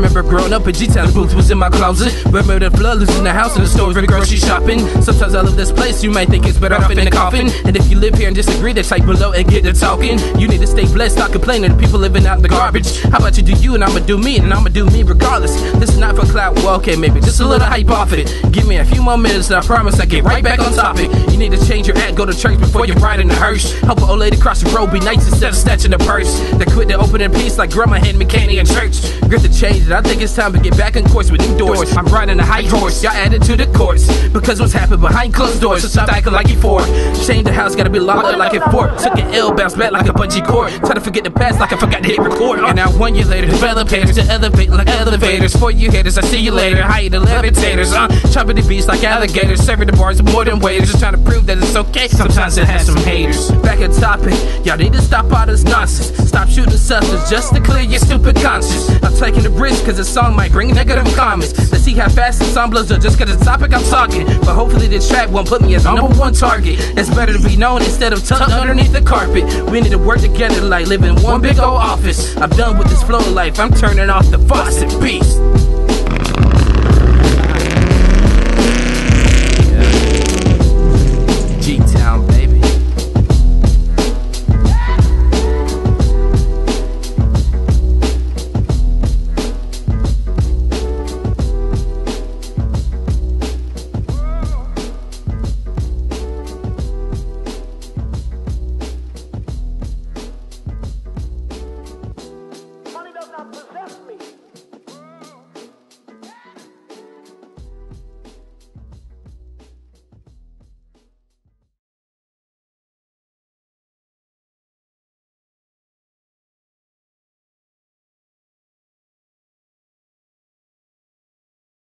remember growing up in G-Town, the booth was in my closet. Remember the flood losing the house in the store for the grocery shopping. Sometimes I love this place, you might think it's better off in a coffin. And if you live here and disagree, then type below and get to talking. You need to stay blessed, stop complaining people living out the garbage. How about you do you and I'ma do me, and I'ma do me regardless. This is not for clout, well, okay, maybe just a little hype off it. Give me a few more minutes, and I promise I get right back on topic. You need to change your act, go to church before you ride in the hearse. Help an old lady cross the road, be nice instead of snatching the purse. They quit the opening piece like grandma hand me candy in church. Grip to change it, I think it's time to get back in course with new doors. I'm riding a high horse, y'all added to the course. Because what's happened behind closed doors, so stop acting like you four. Change the house, gotta be locked like a fort. Took an L, bounce back like a bungee cord. Try to forget the past like I forgot to hit record. And now one year later, develop to elevate like elevators. For you haters, I see you later. Hide the levitators, uh, chopping the beats like alligators. Serving the bars more than waiters, just trying to prove that it's okay. Sometimes it has some haters. Y'all need to stop all this nonsense. Stop shooting substance just to clear your stupid conscience. I'm taking the bridge cause the song might bring negative comments. Let's see how fast the song blows up just cause the topic I'm talking. But hopefully this track won't put me as number one target. It's better to be known instead of tucked underneath the carpet. We need to work together like live in one big old office. I'm done with this flow life, I'm turning off the faucet. Peace.